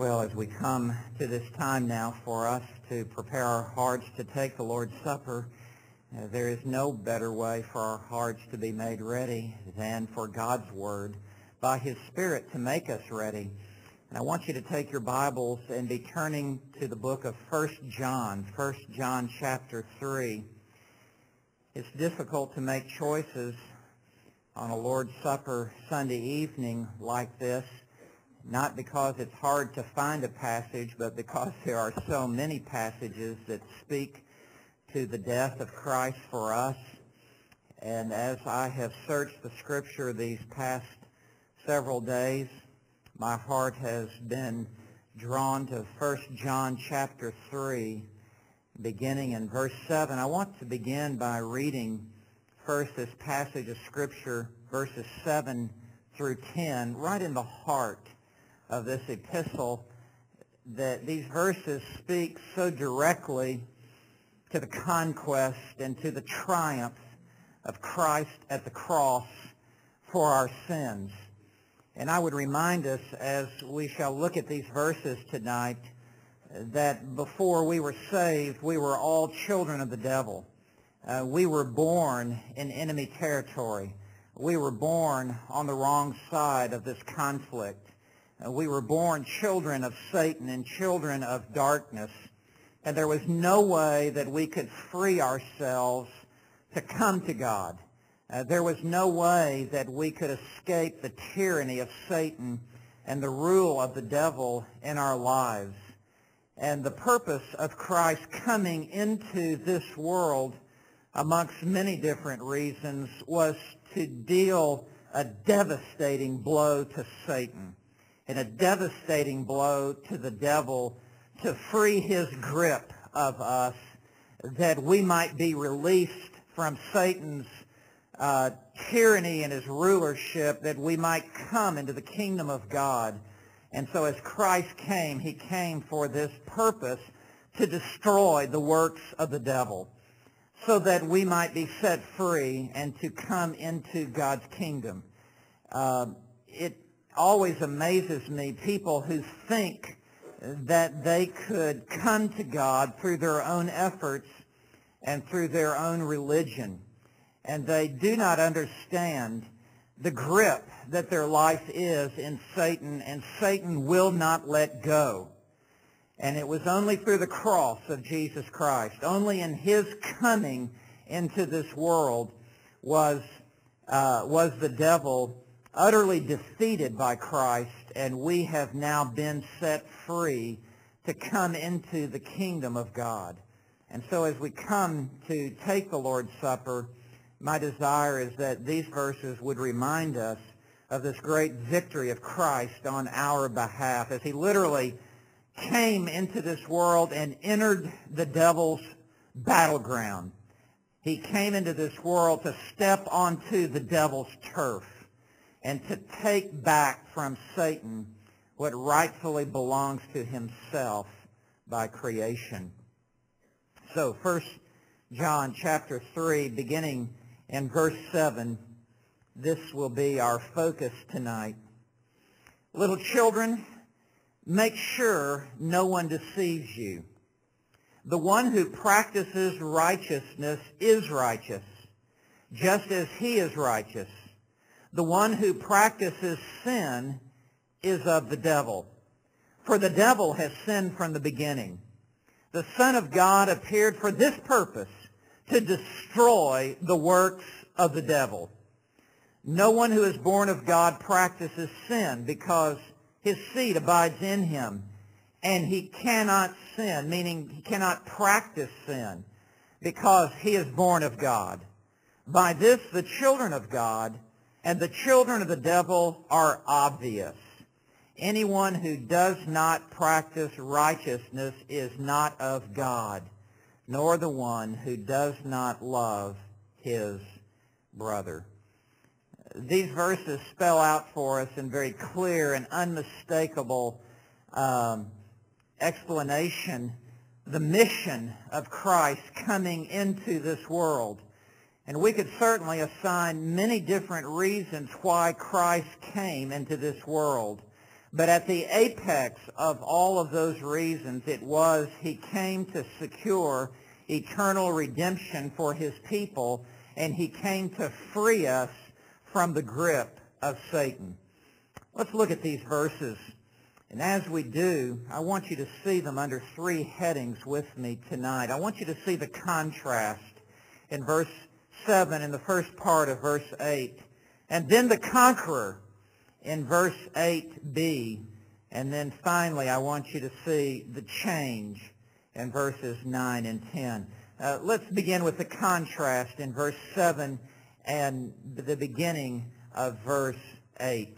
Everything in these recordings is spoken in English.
Well, as we come to this time now for us to prepare our hearts to take the Lord's Supper, uh, there is no better way for our hearts to be made ready than for God's Word by His Spirit to make us ready. And I want you to take your Bibles and be turning to the book of 1 John, 1 John chapter 3. It's difficult to make choices on a Lord's Supper Sunday evening like this not because it's hard to find a passage, but because there are so many passages that speak to the death of Christ for us. And as I have searched the scripture these past several days, my heart has been drawn to 1 John chapter 3, beginning in verse 7. I want to begin by reading first this passage of scripture, verses 7 through 10, right in the heart of this epistle that these verses speak so directly to the conquest and to the triumph of Christ at the cross for our sins. And I would remind us as we shall look at these verses tonight that before we were saved, we were all children of the devil. Uh, we were born in enemy territory. We were born on the wrong side of this conflict. Uh, we were born children of Satan and children of darkness, and there was no way that we could free ourselves to come to God. Uh, there was no way that we could escape the tyranny of Satan and the rule of the devil in our lives. And the purpose of Christ coming into this world, amongst many different reasons, was to deal a devastating blow to Satan and a devastating blow to the devil to free his grip of us that we might be released from Satan's uh, tyranny and his rulership, that we might come into the kingdom of God. And so as Christ came, he came for this purpose to destroy the works of the devil so that we might be set free and to come into God's kingdom. Uh, it always amazes me people who think that they could come to God through their own efforts and through their own religion. And they do not understand the grip that their life is in Satan, and Satan will not let go. And it was only through the cross of Jesus Christ, only in his coming into this world was, uh, was the devil utterly defeated by Christ, and we have now been set free to come into the kingdom of God. And so as we come to take the Lord's Supper, my desire is that these verses would remind us of this great victory of Christ on our behalf as he literally came into this world and entered the devil's battleground. He came into this world to step onto the devil's turf and to take back from Satan what rightfully belongs to himself by creation. So First John chapter 3, beginning in verse 7, this will be our focus tonight. Little children, make sure no one deceives you. The one who practices righteousness is righteous, just as he is righteous. The one who practices sin is of the devil. For the devil has sinned from the beginning. The Son of God appeared for this purpose, to destroy the works of the devil. No one who is born of God practices sin because his seed abides in him. And he cannot sin, meaning he cannot practice sin because he is born of God. By this, the children of God and the children of the devil are obvious. Anyone who does not practice righteousness is not of God, nor the one who does not love his brother. These verses spell out for us in very clear and unmistakable um, explanation the mission of Christ coming into this world. And we could certainly assign many different reasons why Christ came into this world. But at the apex of all of those reasons, it was he came to secure eternal redemption for his people, and he came to free us from the grip of Satan. Let's look at these verses. And as we do, I want you to see them under three headings with me tonight. I want you to see the contrast in verse 7 in the first part of verse 8. And then the conqueror in verse 8b. And then finally, I want you to see the change in verses 9 and 10. Uh, let's begin with the contrast in verse 7 and the beginning of verse 8.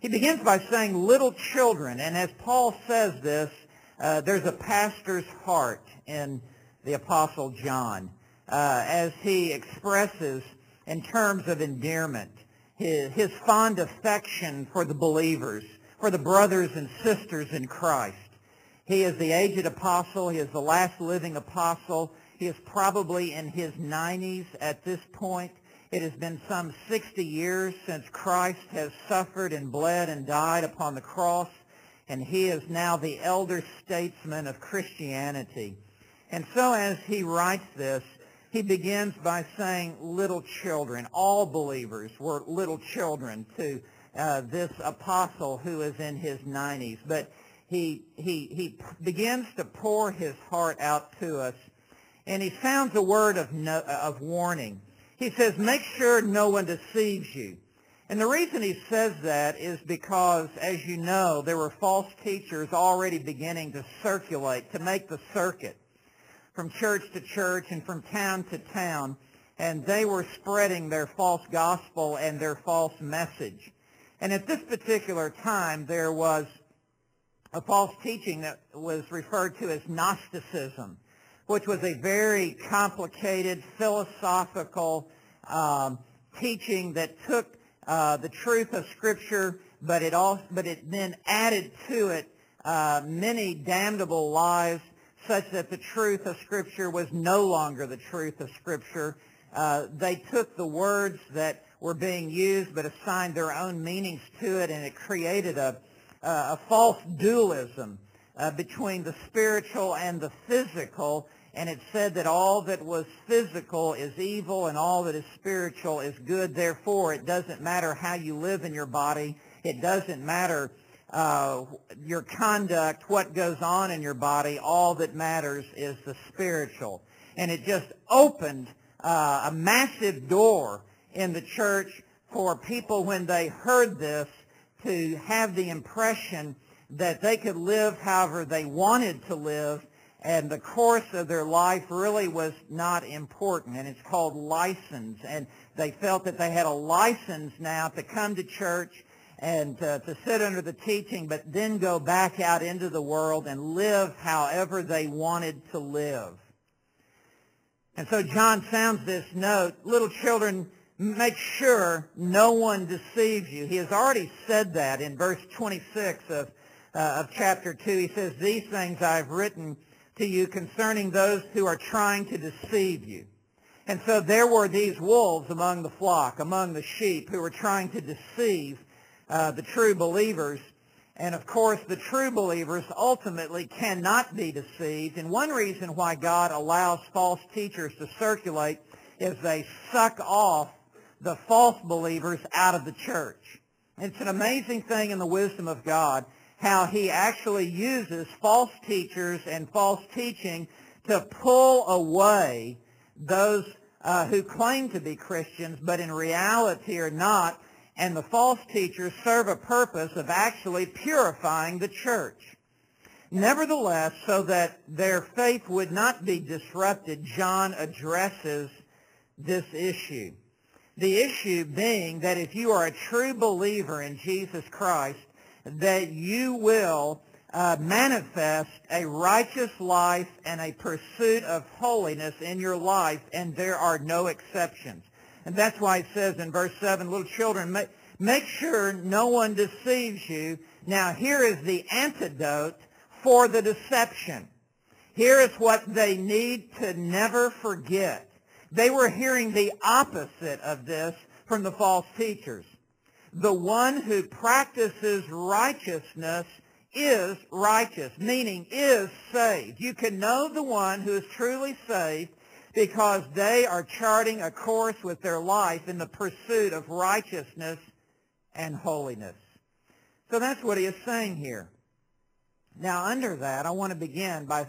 He begins by saying, little children. And as Paul says this, uh, there's a pastor's heart in the Apostle John uh, as he expresses in terms of endearment his, his fond affection for the believers, for the brothers and sisters in Christ. He is the aged apostle. He is the last living apostle. He is probably in his 90s at this point. It has been some 60 years since Christ has suffered and bled and died upon the cross, and he is now the elder statesman of Christianity. And so as he writes this, he begins by saying little children. All believers were little children to uh, this apostle who is in his 90s. But he, he, he begins to pour his heart out to us, and he sounds a word of, no, of warning. He says, make sure no one deceives you. And the reason he says that is because, as you know, there were false teachers already beginning to circulate, to make the circuit from church to church and from town to town, and they were spreading their false gospel and their false message. And at this particular time, there was a false teaching that was referred to as Gnosticism, which was a very complicated philosophical um, teaching that took uh, the truth of Scripture, but it also, but it then added to it uh, many damnable lies such that the truth of Scripture was no longer the truth of Scripture. Uh, they took the words that were being used but assigned their own meanings to it, and it created a, a false dualism uh, between the spiritual and the physical, and it said that all that was physical is evil and all that is spiritual is good. Therefore, it doesn't matter how you live in your body. It doesn't matter uh, your conduct, what goes on in your body, all that matters is the spiritual. And it just opened uh, a massive door in the church for people when they heard this to have the impression that they could live however they wanted to live and the course of their life really was not important and it's called license and they felt that they had a license now to come to church and uh, to sit under the teaching, but then go back out into the world and live however they wanted to live. And so John sounds this note, little children, make sure no one deceives you. He has already said that in verse 26 of, uh, of chapter 2. He says, these things I have written to you concerning those who are trying to deceive you. And so there were these wolves among the flock, among the sheep, who were trying to deceive uh, the true believers. And of course, the true believers ultimately cannot be deceived. And one reason why God allows false teachers to circulate is they suck off the false believers out of the church. It's an amazing thing in the wisdom of God how he actually uses false teachers and false teaching to pull away those uh, who claim to be Christians but in reality are not and the false teachers serve a purpose of actually purifying the church. Nevertheless, so that their faith would not be disrupted, John addresses this issue. The issue being that if you are a true believer in Jesus Christ, that you will uh, manifest a righteous life and a pursuit of holiness in your life, and there are no exceptions. And that's why it says in verse 7, little children, make, make sure no one deceives you. Now here is the antidote for the deception. Here is what they need to never forget. They were hearing the opposite of this from the false teachers. the one who practices righteousness is righteous, meaning is saved. You can know the one who is truly saved because they are charting a course with their life in the pursuit of righteousness and holiness. So that's what he is saying here. Now, under that, I want to begin by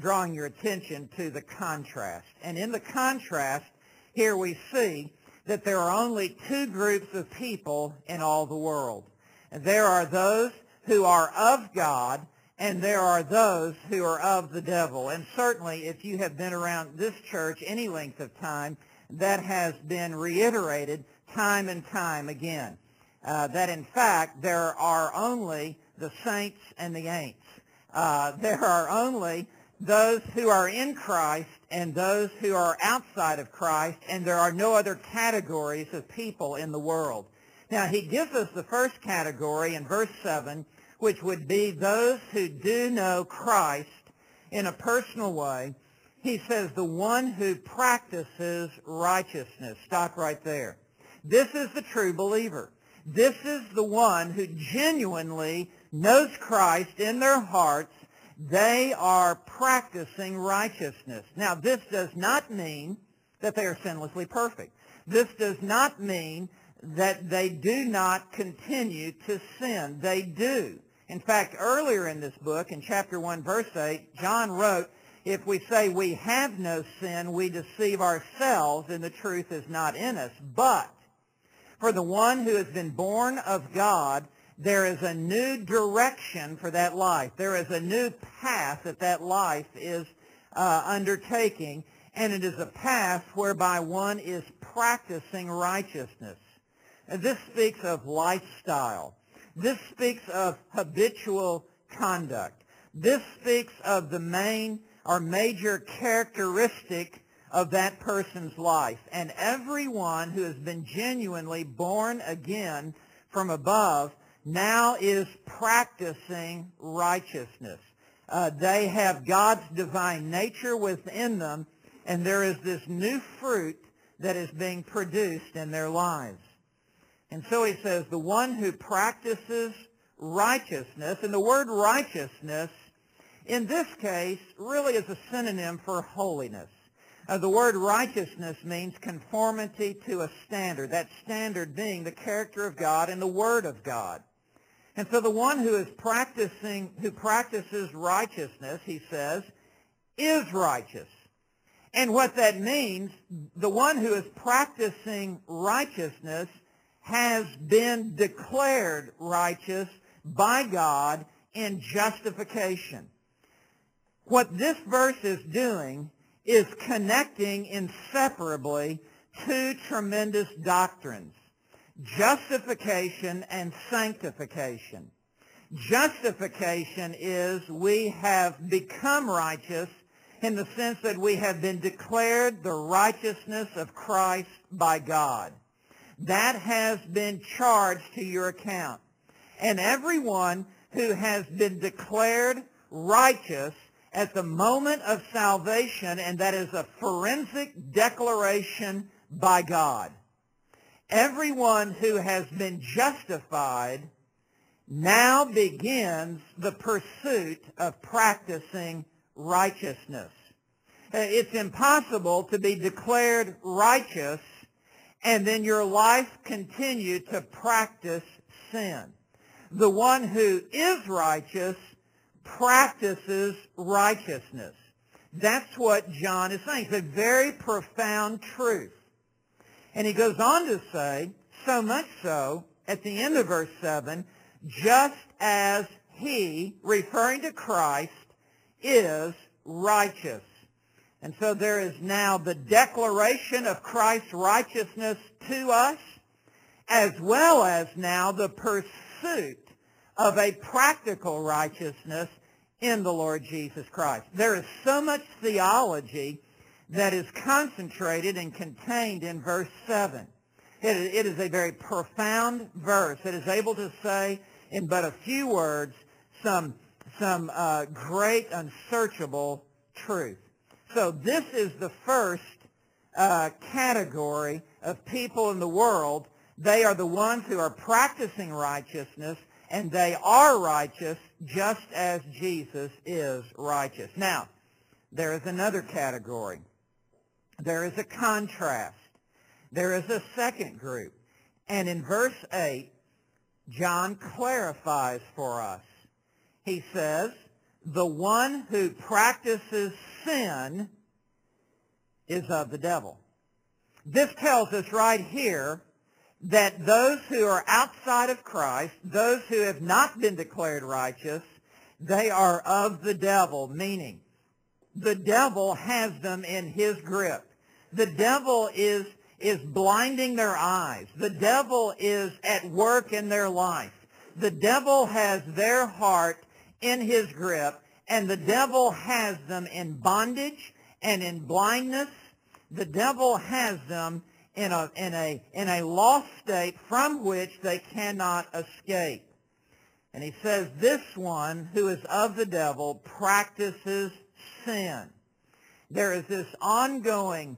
drawing your attention to the contrast. And in the contrast, here we see that there are only two groups of people in all the world. And there are those who are of God, and there are those who are of the devil. And certainly, if you have been around this church any length of time, that has been reiterated time and time again. Uh, that in fact, there are only the saints and the ain'ts. Uh, there are only those who are in Christ and those who are outside of Christ, and there are no other categories of people in the world. Now, he gives us the first category in verse 7, which would be those who do know Christ in a personal way. He says, the one who practices righteousness. Stop right there. This is the true believer. This is the one who genuinely knows Christ in their hearts they are practicing righteousness. Now, this does not mean that they are sinlessly perfect. This does not mean that they do not continue to sin. They do. In fact, earlier in this book, in chapter 1, verse 8, John wrote, if we say we have no sin, we deceive ourselves and the truth is not in us. But for the one who has been born of God, there is a new direction for that life. There is a new path that that life is uh, undertaking, and it is a path whereby one is practicing righteousness. And this speaks of lifestyle. This speaks of habitual conduct. This speaks of the main or major characteristic of that person's life. And everyone who has been genuinely born again from above now is practicing righteousness. Uh, they have God's divine nature within them, and there is this new fruit that is being produced in their lives. And so he says, the one who practices righteousness, and the word righteousness in this case really is a synonym for holiness. Uh, the word righteousness means conformity to a standard, that standard being the character of God and the Word of God. And so the one who is practicing, who practices righteousness, he says, is righteous. And what that means, the one who is practicing righteousness has been declared righteous by God in justification. What this verse is doing is connecting inseparably two tremendous doctrines justification and sanctification. Justification is we have become righteous in the sense that we have been declared the righteousness of Christ by God. That has been charged to your account. And everyone who has been declared righteous at the moment of salvation, and that is a forensic declaration by God everyone who has been justified now begins the pursuit of practicing righteousness. Uh, it's impossible to be declared righteous and then your life continue to practice sin. The one who is righteous practices righteousness. That's what John is saying. It's a very profound truth. And he goes on to say, so much so, at the end of verse 7, just as he, referring to Christ, is righteous. And so there is now the declaration of Christ's righteousness to us, as well as now the pursuit of a practical righteousness in the Lord Jesus Christ. There is so much theology that is concentrated and contained in verse 7. It, is a very profound verse. It is able to say in but a few words some, some uh, great unsearchable truth. So this is the first uh, category of people in the world They are the ones who are practicing righteousness, and they are righteous just as Jesus is righteous. Now, there is another category. There is a contrast. There is a second group. And in verse 8, John clarifies for us. He says, the one who practices sin is of the devil. This tells us right here that those who are outside of Christ, those who have not been declared righteous, they are of the devil, meaning the devil has them in his grip. The devil is, is blinding their eyes. The devil is at work in their life. The devil has their heart in his grip, and the devil has them in bondage and in blindness. The devil has them in a, in a, in a lost state from which they cannot escape. And he says, this one who is of the devil practices sin. There is this ongoing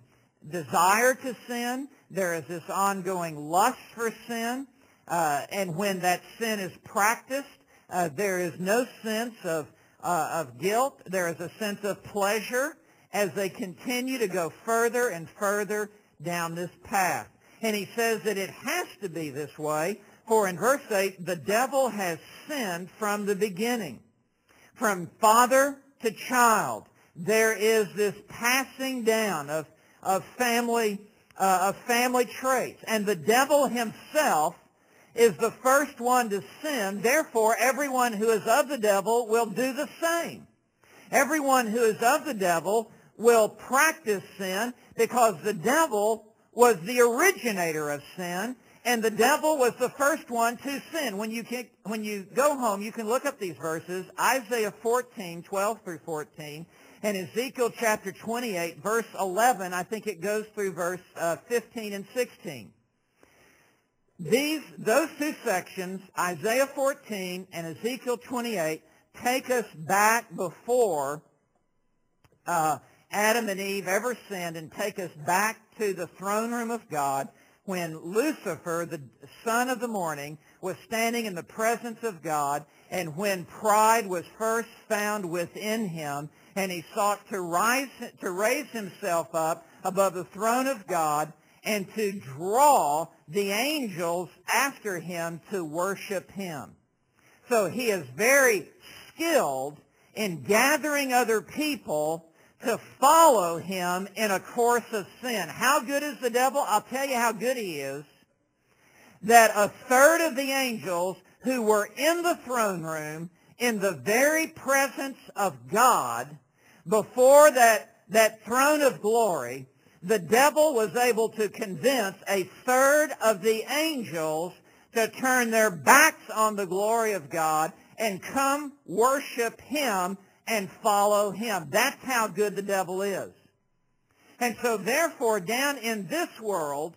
desire to sin. There is this ongoing lust for sin. Uh, and when that sin is practiced, uh, there is no sense of, uh, of guilt. There is a sense of pleasure as they continue to go further and further down this path. And he says that it has to be this way, for in verse 8, the devil has sinned from the beginning. From father to child, there is this passing down of, of family uh, of family traits. And the devil himself is the first one to sin. Therefore, everyone who is of the devil will do the same. Everyone who is of the devil will practice sin because the devil was the originator of sin and the devil was the first one to sin. When you, can, when you go home, you can look up these verses, Isaiah 14, 12 through 14, and Ezekiel chapter 28, verse 11. I think it goes through verse uh, 15 and 16. These, those two sections, Isaiah 14 and Ezekiel 28, take us back before uh, Adam and Eve ever sinned and take us back to the throne room of God when Lucifer, the son of the morning, was standing in the presence of God and when pride was first found within him and he sought to rise to raise himself up above the throne of God and to draw the angels after him to worship him. So he is very skilled in gathering other people to follow him in a course of sin. How good is the devil? I'll tell you how good he is. That a third of the angels who were in the throne room in the very presence of God before that, that throne of glory, the devil was able to convince a third of the angels to turn their backs on the glory of God and come worship him and follow him. That's how good the devil is. And so therefore, down in this world,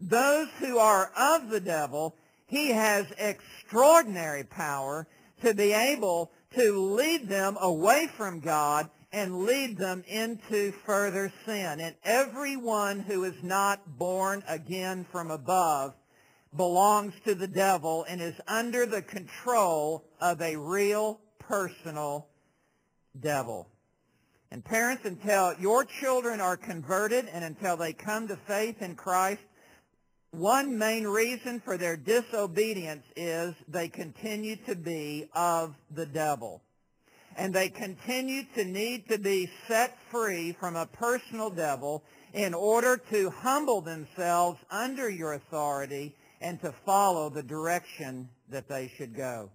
those who are of the devil, he has extraordinary power to be able to lead them away from God and lead them into further sin. And everyone who is not born again from above belongs to the devil and is under the control of a real personal devil. And parents, until your children are converted and until they come to faith in Christ, one main reason for their disobedience is they continue to be of the devil. And they continue to need to be set free from a personal devil in order to humble themselves under your authority and to follow the direction that they should go.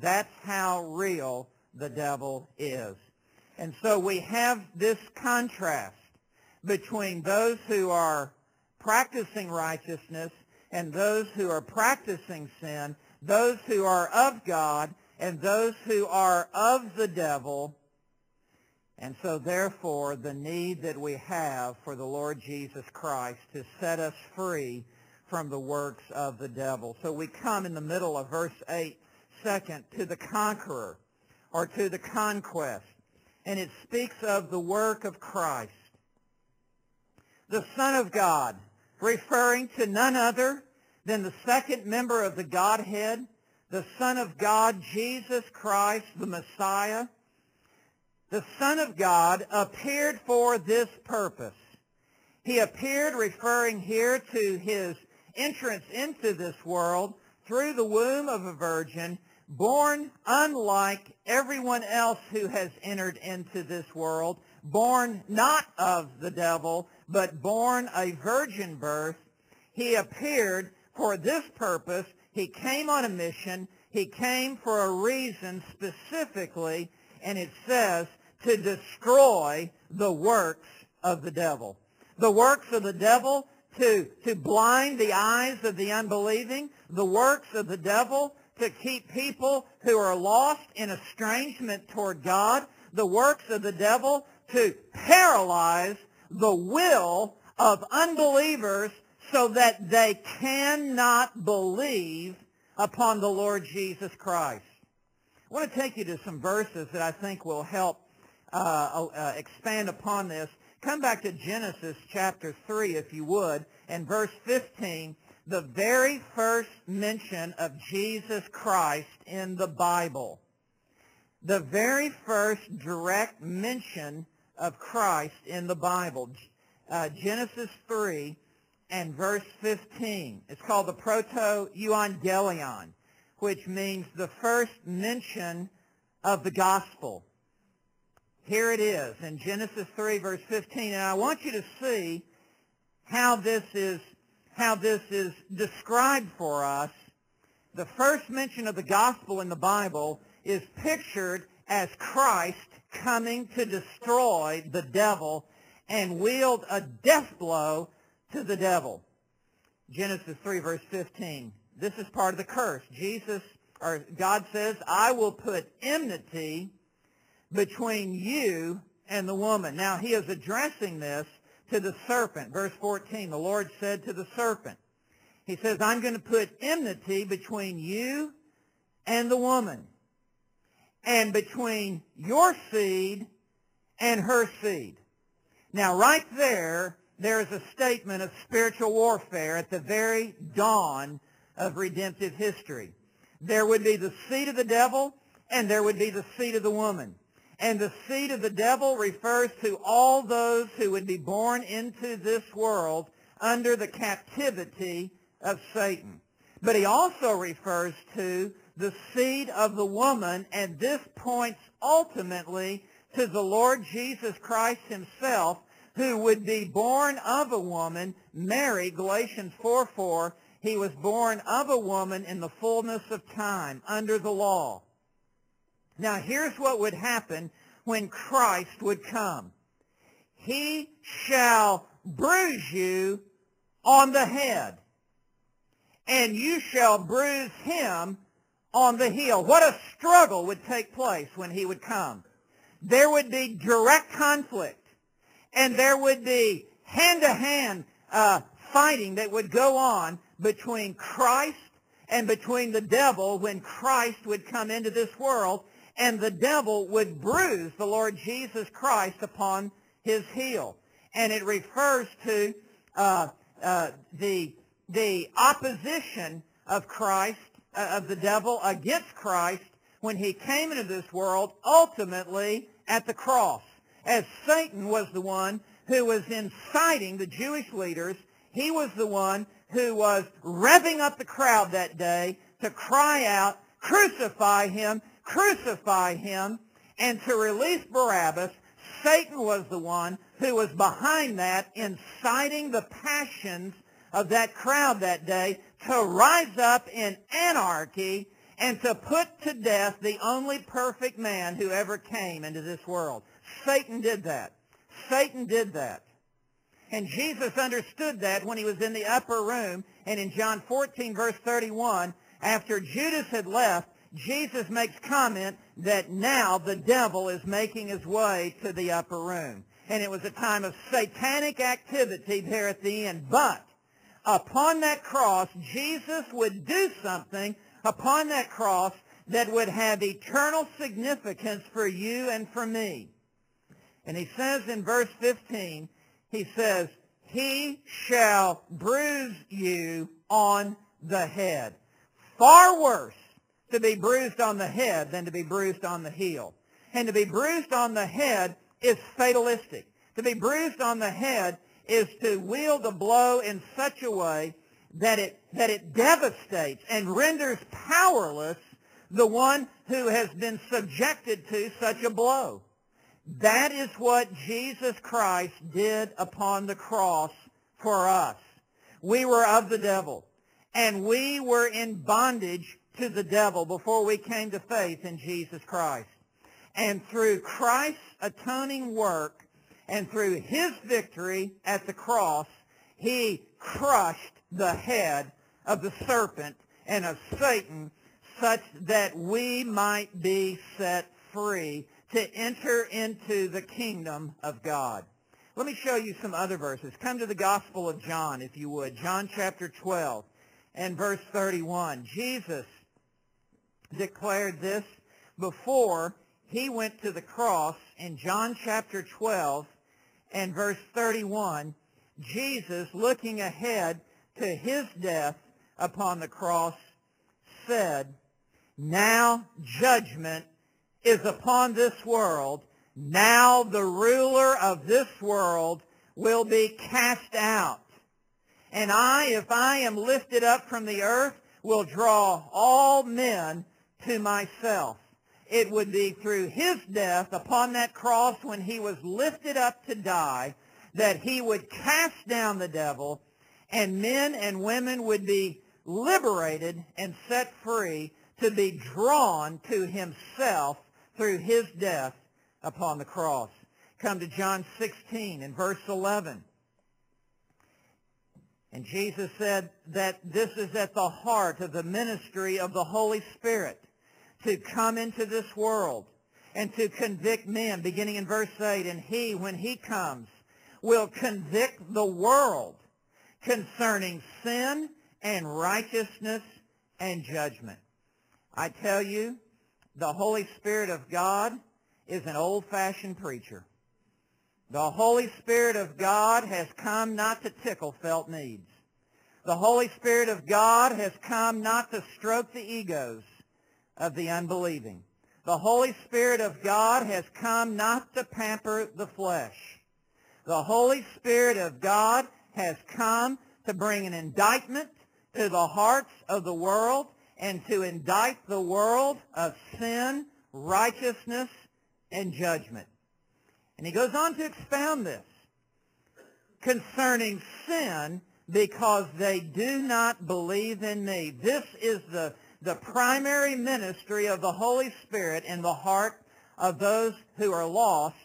That's how real the devil is. And so we have this contrast between those who are practicing righteousness and those who are practicing sin, those who are of God and those who are of the devil. And so therefore the need that we have for the Lord Jesus Christ to set us free from the works of the devil. So we come in the middle of verse 8, second, to the conqueror or to the conquest and it speaks of the work of Christ. The Son of God, referring to none other than the second member of the Godhead, the Son of God, Jesus Christ, the Messiah, the Son of God, appeared for this purpose. He appeared referring here to his entrance into this world through the womb of a virgin, born unlike everyone else who has entered into this world, born not of the devil, but born a virgin birth. He appeared for this purpose. He came on a mission. He came for a reason specifically, and it says to destroy the works of the devil. The works of the devil to, to blind the eyes of the unbelieving, the works of the devil to keep people who are lost in estrangement toward God, the works of the devil to paralyze the will of unbelievers so that they cannot believe upon the Lord Jesus Christ. I want to take you to some verses that I think will help uh, uh, expand upon this. Come back to Genesis chapter 3, if you would, and verse 15, the very first mention of Jesus Christ in the Bible. The very first direct mention of Christ in the Bible. Uh, Genesis 3 and verse 15. It's called the Proto-Evangelium, which means the first mention of the gospel. Here it is in Genesis 3 verse 15. And I want you to see how this is, how this is described for us. The first mention of the gospel in the Bible is pictured as Christ coming to destroy the devil and wield a death blow to the devil. Genesis 3 verse 15. This is part of the curse. Jesus, or God says, I will put enmity between you and the woman. Now he is addressing this to the serpent. Verse 14, the Lord said to the serpent, he says, I'm going to put enmity between you and the woman, and between your seed and her seed. Now, right there, there is a statement of spiritual warfare at the very dawn of redemptive history. There would be the seed of the devil, and there would be the seed of the woman. And the seed of the devil refers to all those who would be born into this world under the captivity of Satan. But he also refers to the seed of the woman, and this points ultimately to the Lord Jesus Christ himself, who would be born of a woman, Mary, Galatians 4, 4, he was born of a woman in the fullness of time, under the law. Now here's what would happen when Christ would come. He shall bruise you on the head, and you shall bruise him on the heel. What a struggle would take place when he would come. There would be direct conflict, and there would be hand-to-hand uh, fighting that would go on between Christ and between the devil when Christ would come into this world and the devil would bruise the Lord Jesus Christ upon his heel. And it refers to uh, uh, the, the opposition of Christ, uh, of the devil against Christ when he came into this world, ultimately at the cross. As Satan was the one who was inciting the Jewish leaders, he was the one who was revving up the crowd that day to cry out, crucify him, crucify him and to release Barabbas, Satan was the one who was behind that, inciting the passions of that crowd that day to rise up in anarchy and to put to death the only perfect man who ever came into this world. Satan did that. Satan did that. And Jesus understood that when he was in the upper room. And in John 14, verse 31, after Judas had left, Jesus makes comment that now the devil is making his way to the upper room. And it was a time of satanic activity there at the end. But upon that cross, Jesus would do something upon that cross that would have eternal significance for you and for me. And he says in verse 15, he says, he shall bruise you on the head. Far worse to be bruised on the head than to be bruised on the heel. And to be bruised on the head is fatalistic. To be bruised on the head is to wield a blow in such a way that it, that it devastates and renders powerless the one who has been subjected to such a blow. That is what Jesus Christ did upon the cross for us. We were of the devil, and we were in bondage to the devil before we came to faith in Jesus Christ. And through Christ's atoning work and through his victory at the cross, he crushed the head of the serpent and of Satan such that we might be set free to enter into the kingdom of God. Let me show you some other verses. Come to the Gospel of John, if you would. John chapter 12 and verse 31. Jesus declared this before he went to the cross in John chapter 12 and verse 31. Jesus, looking ahead to his death upon the cross, said, Now judgment is upon this world. Now the ruler of this world will be cast out. And I, if I am lifted up from the earth, will draw all men to myself. It would be through his death upon that cross when he was lifted up to die that he would cast down the devil and men and women would be liberated and set free to be drawn to himself through his death upon the cross. Come to John 16 and verse 11. And Jesus said that this is at the heart of the ministry of the Holy Spirit to come into this world and to convict men, beginning in verse 8. And he, when he comes, will convict the world concerning sin and righteousness and judgment. I tell you, the Holy Spirit of God is an old-fashioned preacher. The Holy Spirit of God has come not to tickle felt needs. The Holy Spirit of God has come not to stroke the egos of the unbelieving. The Holy Spirit of God has come not to pamper the flesh. The Holy Spirit of God has come to bring an indictment to the hearts of the world and to indict the world of sin, righteousness, and judgment. And he goes on to expound this concerning sin because they do not believe in me. This is the, the primary ministry of the Holy Spirit in the heart of those who are lost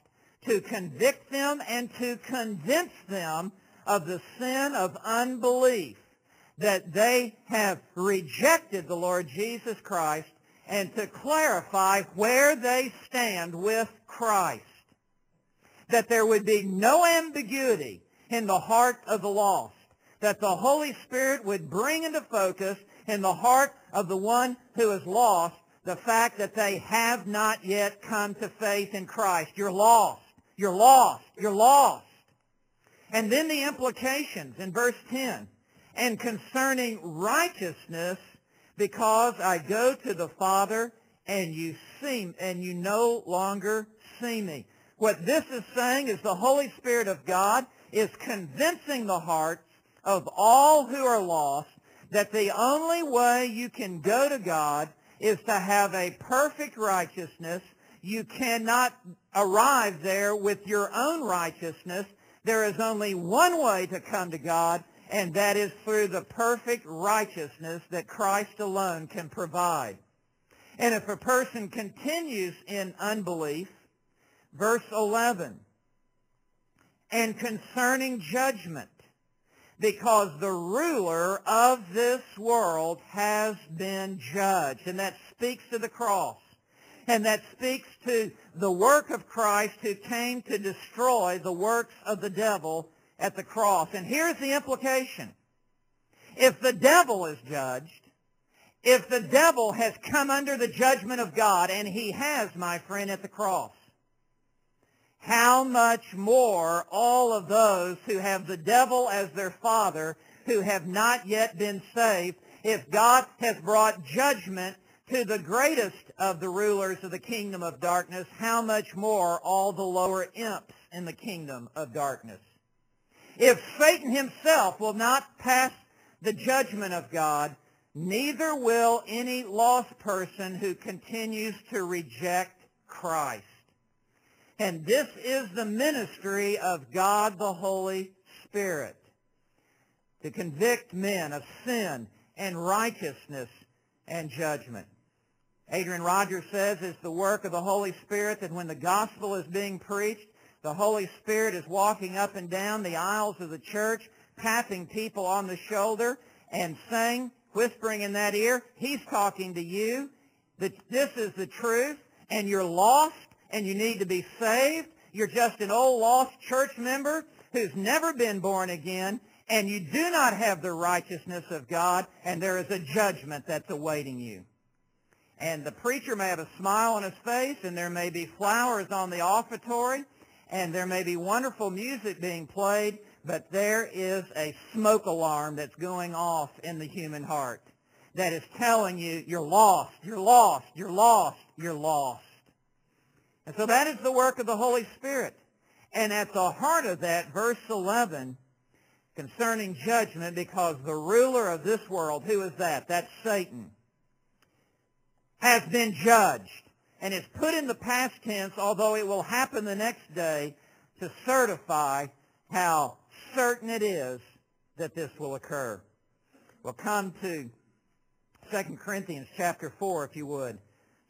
to convict them and to convince them of the sin of unbelief that they have rejected the Lord Jesus Christ and to clarify where they stand with Christ. That there would be no ambiguity in the heart of the lost. That the Holy Spirit would bring into focus in the heart of the one who is lost the fact that they have not yet come to faith in Christ. You're lost. You're lost. You're lost. And then the implications in verse 10 and concerning righteousness, because I go to the Father and you see and you no longer see me. What this is saying is the Holy Spirit of God is convincing the hearts of all who are lost that the only way you can go to God is to have a perfect righteousness. You cannot arrive there with your own righteousness. There is only one way to come to God, and that is through the perfect righteousness that Christ alone can provide. And if a person continues in unbelief, verse 11, and concerning judgment, because the ruler of this world has been judged. And that speaks to the cross. And that speaks to the work of Christ who came to destroy the works of the devil at the cross. And here's the implication. If the devil is judged, if the devil has come under the judgment of God, and he has, my friend, at the cross, how much more all of those who have the devil as their father, who have not yet been saved, if God has brought judgment to the greatest of the rulers of the kingdom of darkness, how much more all the lower imps in the kingdom of darkness? If Satan himself will not pass the judgment of God, neither will any lost person who continues to reject Christ. And this is the ministry of God the Holy Spirit, to convict men of sin and righteousness and judgment. Adrian Rogers says it's the work of the Holy Spirit that when the gospel is being preached, the Holy Spirit is walking up and down the aisles of the church, tapping people on the shoulder and saying, whispering in that ear, he's talking to you, that this is the truth, and you're lost, and you need to be saved. You're just an old lost church member who's never been born again, and you do not have the righteousness of God, and there is a judgment that's awaiting you. And the preacher may have a smile on his face, and there may be flowers on the offertory, and there may be wonderful music being played, but there is a smoke alarm that's going off in the human heart that is telling you you're lost, you're lost, you're lost, you're lost. And so that is the work of the Holy Spirit. And at the heart of that, verse 11, concerning judgment, because the ruler of this world, who is that? That's Satan, has been judged. And is put in the past tense, although it will happen the next day, to certify how certain it is that this will occur. We'll come to 2 Corinthians chapter 4, if you would.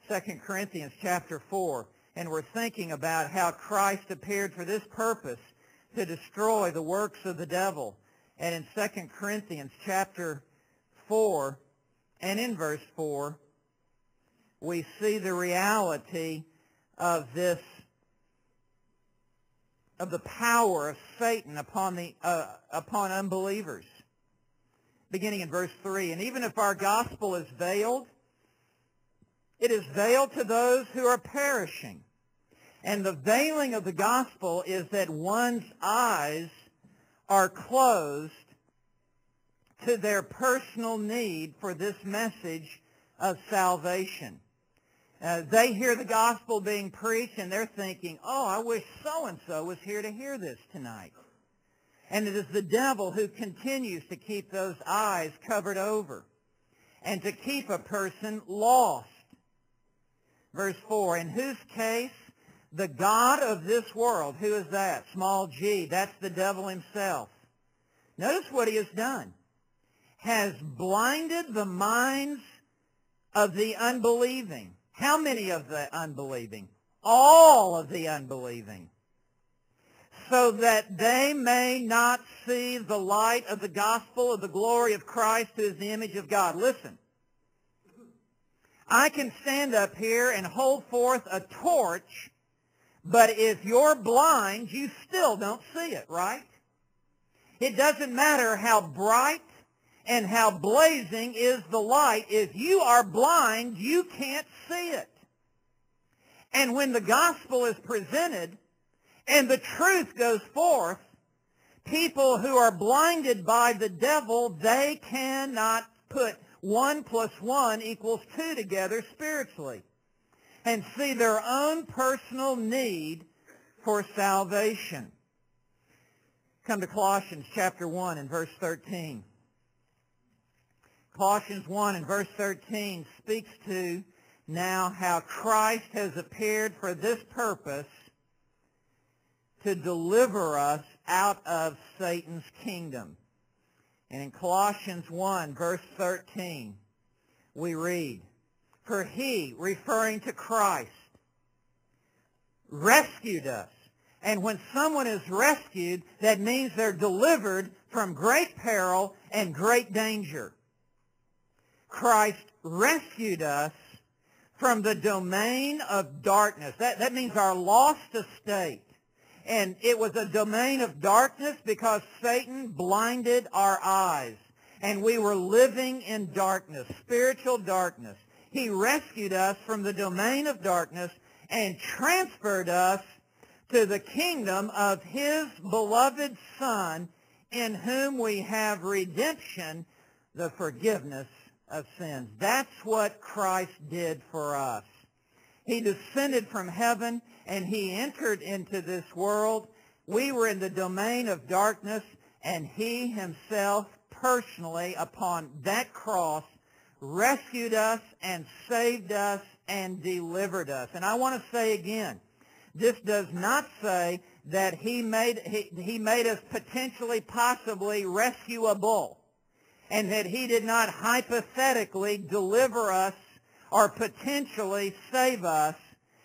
2 Corinthians chapter 4 and we're thinking about how Christ appeared for this purpose to destroy the works of the devil. And in 2 Corinthians chapter 4 and in verse 4, we see the reality of this, of the power of Satan upon, the, uh, upon unbelievers. Beginning in verse 3, and even if our gospel is veiled, it is veiled to those who are perishing. And the veiling of the gospel is that one's eyes are closed to their personal need for this message of salvation. Uh, they hear the gospel being preached and they're thinking, oh, I wish so-and-so was here to hear this tonight. And it is the devil who continues to keep those eyes covered over and to keep a person lost. Verse 4, in whose case the God of this world, who is that? Small g, that's the devil himself. Notice what he has done. Has blinded the minds of the unbelieving. How many of the unbelieving? All of the unbelieving. So that they may not see the light of the gospel of the glory of Christ who is the image of God. Listen. I can stand up here and hold forth a torch, but if you're blind, you still don't see it, right? It doesn't matter how bright and how blazing is the light. If you are blind, you can't see it. And when the gospel is presented and the truth goes forth, people who are blinded by the devil, they cannot put one plus one equals two together spiritually and see their own personal need for salvation. Come to Colossians chapter 1 and verse 13. Colossians 1 and verse 13 speaks to now how Christ has appeared for this purpose to deliver us out of Satan's kingdom. And in Colossians 1, verse 13, we read, For he, referring to Christ, rescued us. And when someone is rescued, that means they're delivered from great peril and great danger. Christ rescued us from the domain of darkness. That, that means our lost estate and it was a domain of darkness because Satan blinded our eyes. And we were living in darkness, spiritual darkness. He rescued us from the domain of darkness and transferred us to the kingdom of his beloved Son, in whom we have redemption, the forgiveness of sins. That's what Christ did for us. He descended from heaven and he entered into this world. We were in the domain of darkness and he himself personally upon that cross rescued us and saved us and delivered us. And I want to say again, this does not say that he made, he, he made us potentially, possibly rescuable and that he did not hypothetically deliver us or potentially save us.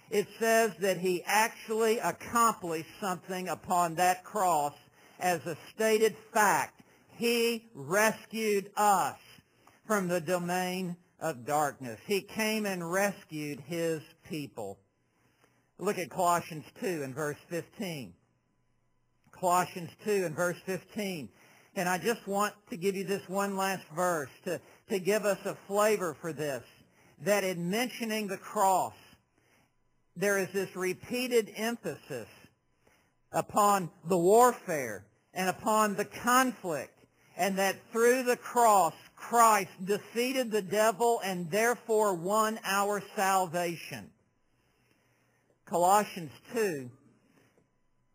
It says that he actually accomplished something upon that cross as a stated fact. He rescued us from the domain of darkness. He came and rescued his people. Look at Colossians 2 and verse 15. Colossians 2 and verse 15. And I just want to give you this one last verse to, to give us a flavor for this. That in mentioning the cross, there is this repeated emphasis upon the warfare and upon the conflict, and that through the cross, Christ defeated the devil and therefore won our salvation. Colossians 2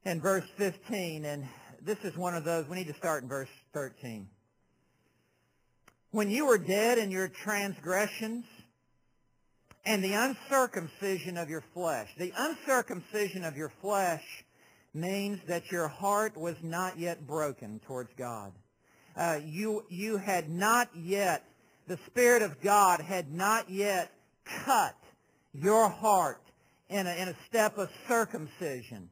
and verse 15, and this is one of those, we need to start in verse 13. When you were dead in your transgressions and the uncircumcision of your flesh, the uncircumcision of your flesh means that your heart was not yet broken towards God. Uh, you, you had not yet, the Spirit of God had not yet cut your heart in a, in a step of circumcision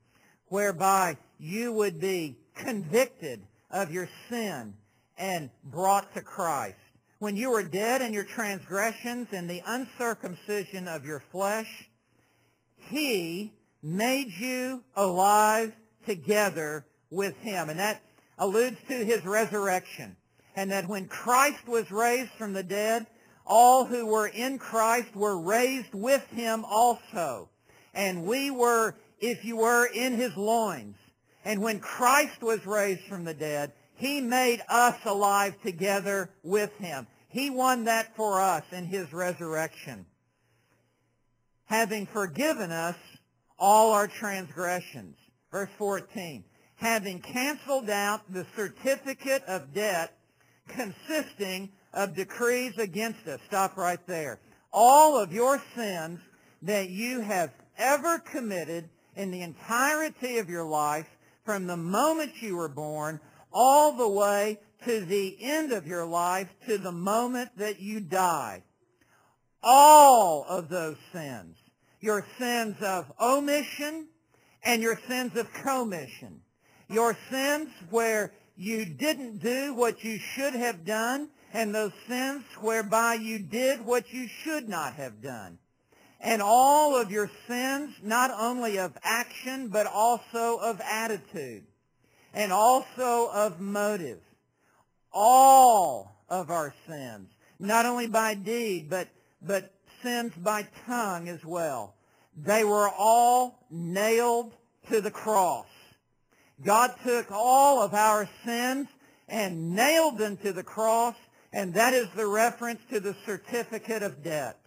whereby you would be convicted of your sin and brought to Christ. When you were dead in your transgressions and the uncircumcision of your flesh, he made you alive together with him. And that alludes to his resurrection. And that when Christ was raised from the dead, all who were in Christ were raised with him also. And we were, if you were, in his loins. And when Christ was raised from the dead, he made us alive together with him. He won that for us in his resurrection. Having forgiven us all our transgressions. Verse 14. Having canceled out the certificate of debt consisting of decrees against us. Stop right there. All of your sins that you have ever committed in the entirety of your life from the moment you were born all the way to the end of your life to the moment that you die. All of those sins, your sins of omission and your sins of commission, your sins where you didn't do what you should have done, and those sins whereby you did what you should not have done and all of your sins, not only of action, but also of attitude, and also of motive. All of our sins, not only by deed, but, but sins by tongue as well. They were all nailed to the cross. God took all of our sins and nailed them to the cross, and that is the reference to the certificate of debt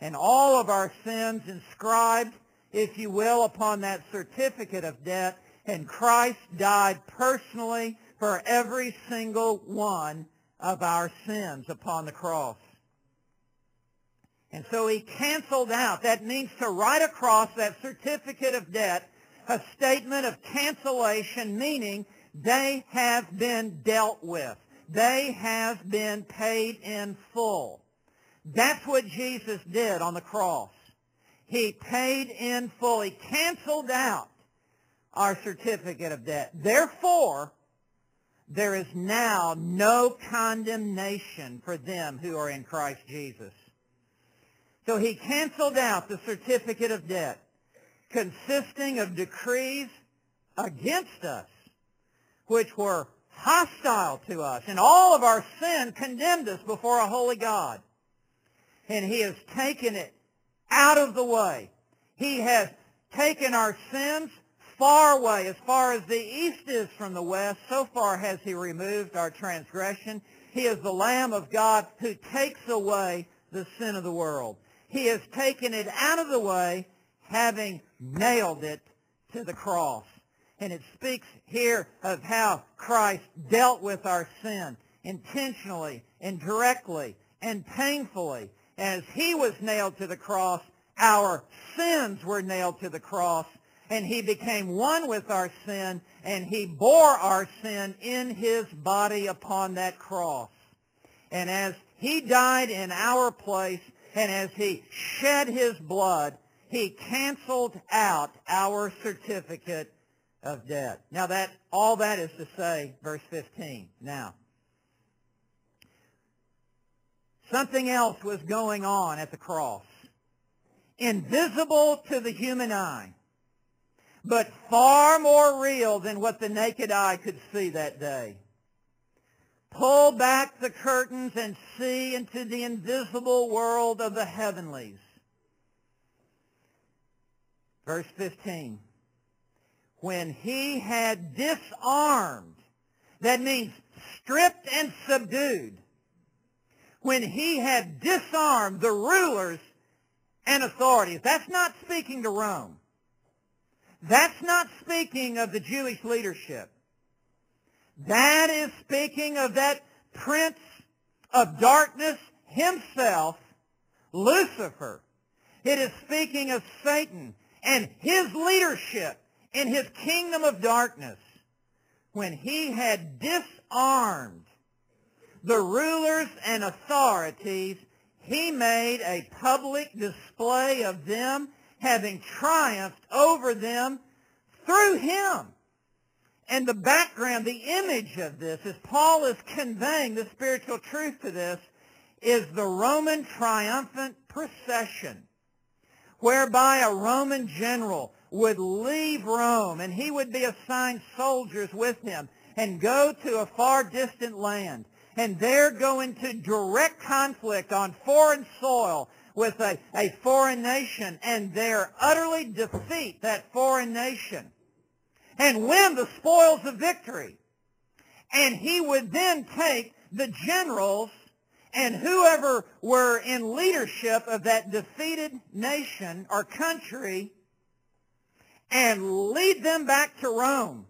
and all of our sins inscribed, if you will, upon that certificate of debt. And Christ died personally for every single one of our sins upon the cross. And so he canceled out. That means to write across that certificate of debt a statement of cancellation, meaning they have been dealt with. They have been paid in full. That's what Jesus did on the cross. He paid in full. He canceled out our certificate of debt. Therefore, there is now no condemnation for them who are in Christ Jesus. So he canceled out the certificate of debt consisting of decrees against us, which were hostile to us, and all of our sin condemned us before a holy God and he has taken it out of the way. He has taken our sins far away, as far as the east is from the west, so far has he removed our transgression. He is the Lamb of God who takes away the sin of the world. He has taken it out of the way, having nailed it to the cross. And it speaks here of how Christ dealt with our sin intentionally and directly and painfully. As he was nailed to the cross, our sins were nailed to the cross, and he became one with our sin, and he bore our sin in his body upon that cross. And as he died in our place, and as he shed his blood, he canceled out our certificate of debt. Now that, all that is to say, verse 15. Now, something else was going on at the cross. Invisible to the human eye, but far more real than what the naked eye could see that day. Pull back the curtains and see into the invisible world of the heavenlies. Verse 15 when he had disarmed, that means stripped and subdued, when he had disarmed the rulers and authorities. That's not speaking to Rome. That's not speaking of the Jewish leadership. That is speaking of that prince of darkness himself, Lucifer. It is speaking of Satan and his leadership in his kingdom of darkness, when he had disarmed the rulers and authorities, he made a public display of them, having triumphed over them through him. And the background, the image of this, as Paul is conveying the spiritual truth to this, is the Roman triumphant procession, whereby a Roman general would leave Rome and he would be assigned soldiers with him and go to a far distant land and they're go into direct conflict on foreign soil with a, a foreign nation and they're utterly defeat that foreign nation and win the spoils of victory. And he would then take the generals and whoever were in leadership of that defeated nation or country and lead them back to Rome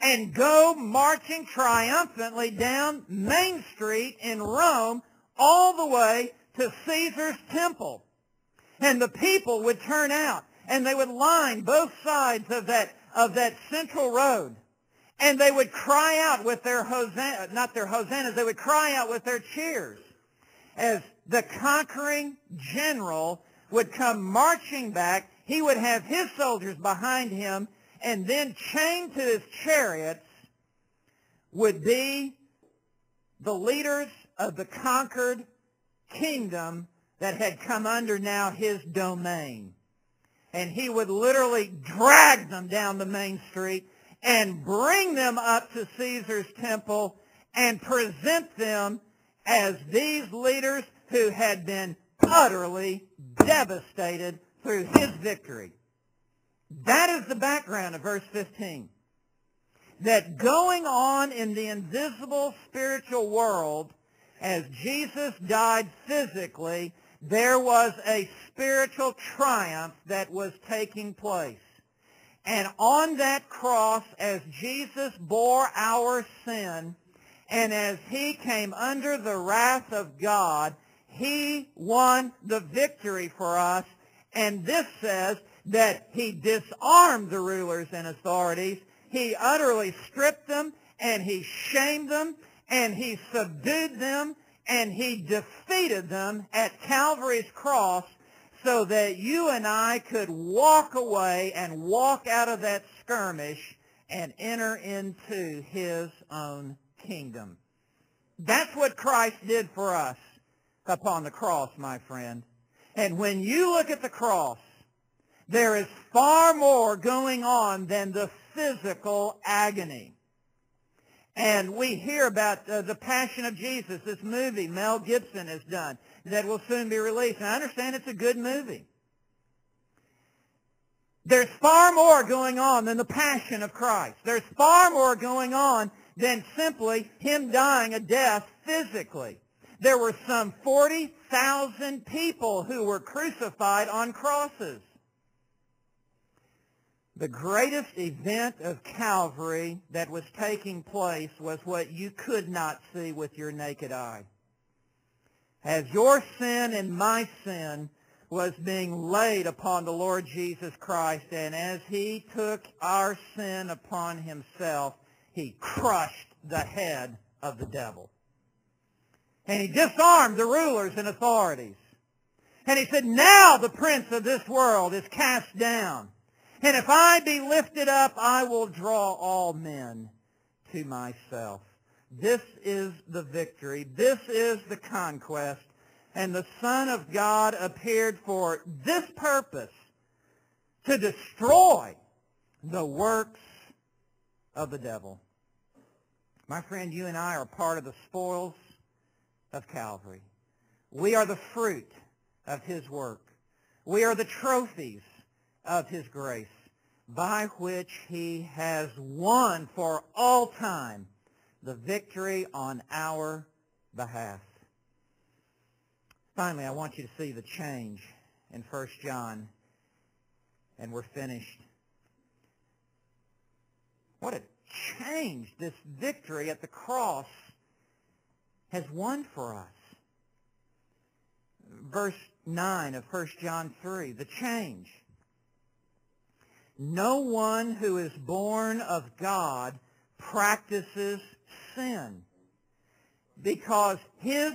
and go marching triumphantly down Main Street in Rome all the way to Caesar's temple. And the people would turn out and they would line both sides of that, of that central road. And they would cry out with their hosanna, not their hosannas, they would cry out with their cheers as the conquering general would come marching back he would have his soldiers behind him, and then chained to his chariots would be the leaders of the conquered kingdom that had come under now his domain. And he would literally drag them down the main street and bring them up to Caesar's temple and present them as these leaders who had been utterly devastated through his victory. That is the background of verse 15. That going on in the invisible spiritual world, as Jesus died physically, there was a spiritual triumph that was taking place. And on that cross, as Jesus bore our sin, and as he came under the wrath of God, he won the victory for us and this says that he disarmed the rulers and authorities. He utterly stripped them and he shamed them and he subdued them and he defeated them at Calvary's cross so that you and I could walk away and walk out of that skirmish and enter into his own kingdom. That's what Christ did for us upon the cross, my friend. And when you look at the cross, there is far more going on than the physical agony. And we hear about uh, the Passion of Jesus, this movie Mel Gibson has done that will soon be released. And I understand it's a good movie. There's far more going on than the Passion of Christ. There's far more going on than simply him dying a death physically. There were some 40,000 people who were crucified on crosses. The greatest event of Calvary that was taking place was what you could not see with your naked eye. As your sin and my sin was being laid upon the Lord Jesus Christ, and as he took our sin upon himself, he crushed the head of the devil. And he disarmed the rulers and authorities. And he said, now the prince of this world is cast down. And if I be lifted up, I will draw all men to myself. This is the victory. This is the conquest. And the Son of God appeared for this purpose, to destroy the works of the devil. My friend, you and I are part of the spoils of Calvary. We are the fruit of his work. We are the trophies of his grace by which he has won for all time the victory on our behalf. Finally, I want you to see the change in 1 John, and we're finished. What a change this victory at the cross has won for us. Verse 9 of 1 John 3, the change. No one who is born of God practices sin because his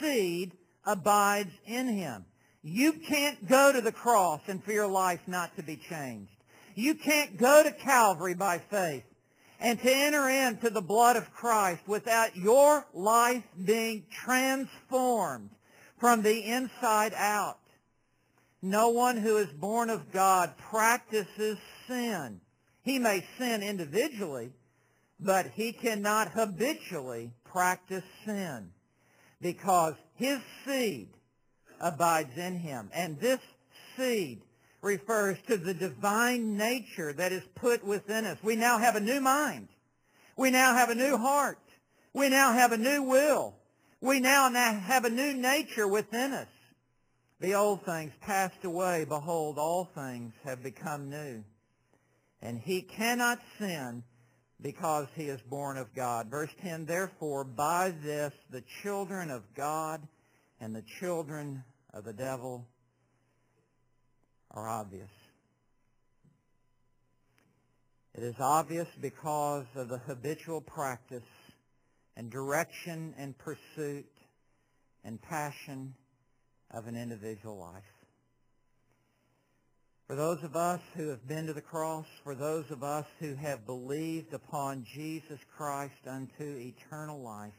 seed abides in him. You can't go to the cross and for your life not to be changed. You can't go to Calvary by faith and to enter into the blood of Christ without your life being transformed from the inside out. No one who is born of God practices sin. He may sin individually, but he cannot habitually practice sin because his seed abides in him. And this seed refers to the divine nature that is put within us. We now have a new mind. We now have a new heart. We now have a new will. We now have a new nature within us. The old things passed away. Behold, all things have become new. And he cannot sin because he is born of God. Verse 10, Therefore, by this the children of God and the children of the devil are obvious. It is obvious because of the habitual practice and direction and pursuit and passion of an individual life. For those of us who have been to the cross, for those of us who have believed upon Jesus Christ unto eternal life,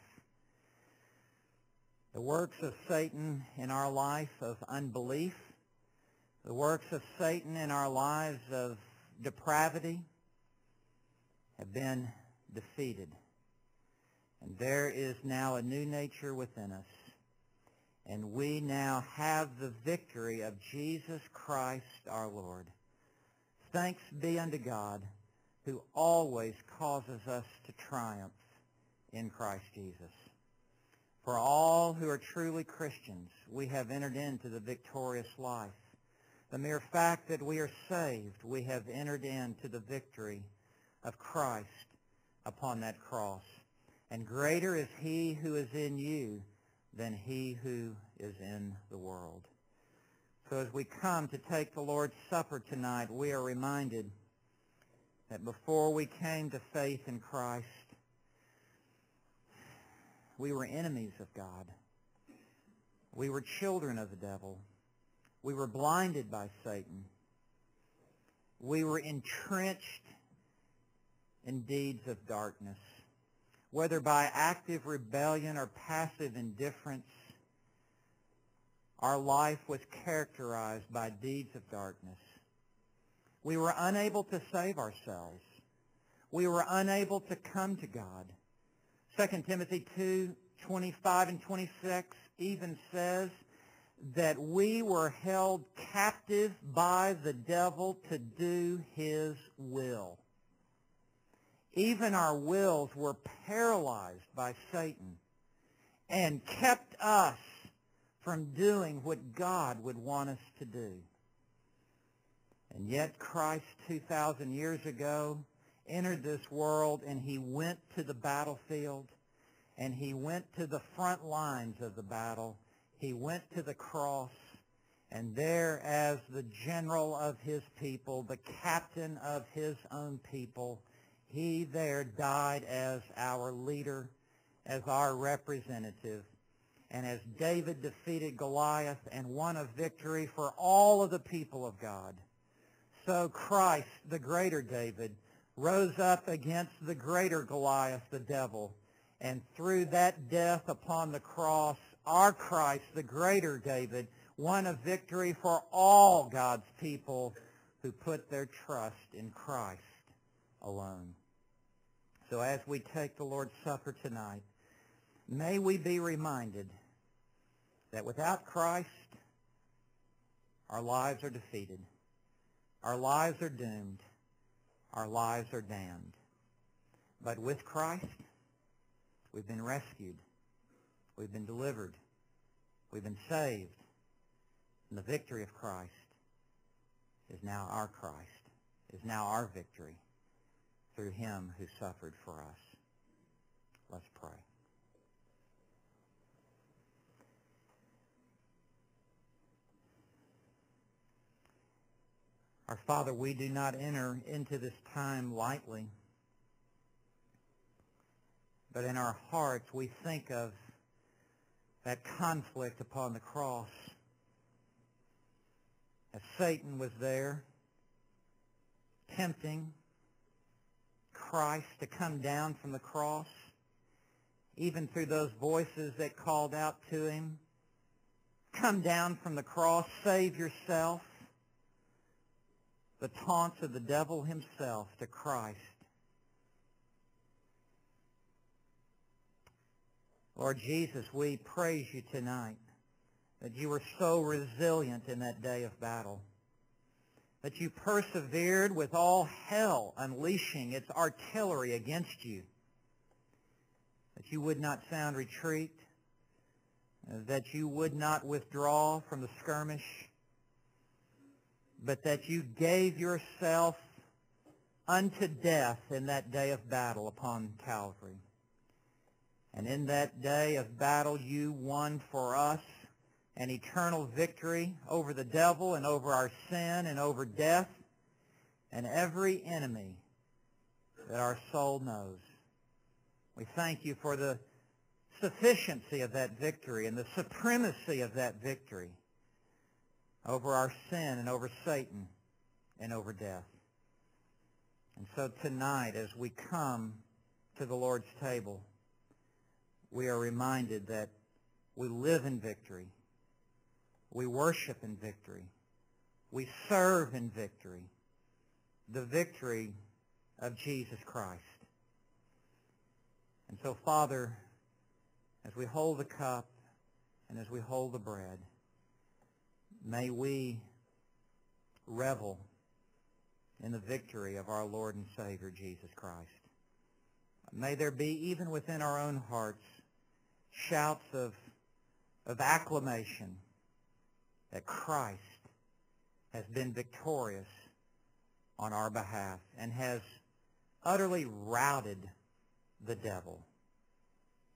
the works of Satan in our life of unbelief, the works of Satan in our lives of depravity have been defeated. And there is now a new nature within us and we now have the victory of Jesus Christ our Lord. Thanks be unto God who always causes us to triumph in Christ Jesus. For all who are truly Christians, we have entered into the victorious life. The mere fact that we are saved, we have entered into the victory of Christ upon that cross. And greater is he who is in you than he who is in the world. So as we come to take the Lord's Supper tonight, we are reminded that before we came to faith in Christ, we were enemies of God. We were children of the devil. We were blinded by Satan. We were entrenched in deeds of darkness whether by active rebellion or passive indifference, our life was characterized by deeds of darkness. We were unable to save ourselves. We were unable to come to God. 2 Timothy 2, 25 and 26 even says that we were held captive by the devil to do his will. Even our wills were paralyzed by Satan and kept us from doing what God would want us to do. And yet Christ 2,000 years ago entered this world and he went to the battlefield and he went to the front lines of the battle. He went to the cross and there as the general of his people, the captain of his own people, he there died as our leader, as our representative. And as David defeated Goliath and won a victory for all of the people of God, so Christ, the greater David, rose up against the greater Goliath, the devil. And through that death upon the cross, our Christ, the greater David, won a victory for all God's people who put their trust in Christ alone. So as we take the Lord's Supper tonight, may we be reminded that without Christ, our lives are defeated. Our lives are doomed. Our lives are damned. But with Christ, we've been rescued. We've been delivered. We've been saved. And the victory of Christ is now our Christ, is now our victory through him who suffered for us. Let's pray. Our Father, we do not enter into this time lightly, but in our hearts we think of that conflict upon the cross as Satan was there tempting Christ to come down from the cross, even through those voices that called out to him, come down from the cross, save yourself, the taunts of the devil himself to Christ. Lord Jesus, we praise you tonight that you were so resilient in that day of battle that you persevered with all hell unleashing its artillery against you, that you would not sound retreat, that you would not withdraw from the skirmish, but that you gave yourself unto death in that day of battle upon Calvary. And in that day of battle you won for us an eternal victory over the devil and over our sin and over death and every enemy that our soul knows. We thank you for the sufficiency of that victory and the supremacy of that victory over our sin and over Satan and over death. And so tonight, as we come to the Lord's table, we are reminded that we live in victory we worship in victory. We serve in victory. The victory of Jesus Christ. And so, Father, as we hold the cup and as we hold the bread, may we revel in the victory of our Lord and Savior, Jesus Christ. May there be, even within our own hearts, shouts of, of acclamation that Christ has been victorious on our behalf and has utterly routed the devil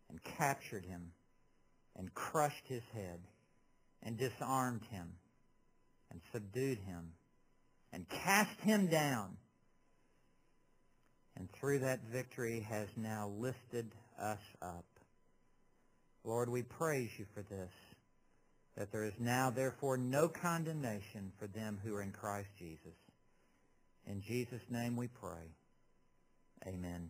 and captured him and crushed his head and disarmed him and subdued him and cast him down and through that victory has now lifted us up. Lord, we praise you for this that there is now therefore no condemnation for them who are in Christ Jesus. In Jesus' name we pray. Amen.